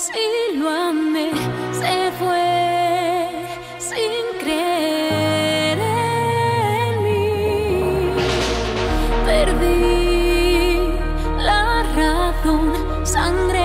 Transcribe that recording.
Si lo amé, se fue sin creer en mí. Perdí la razón, sangre.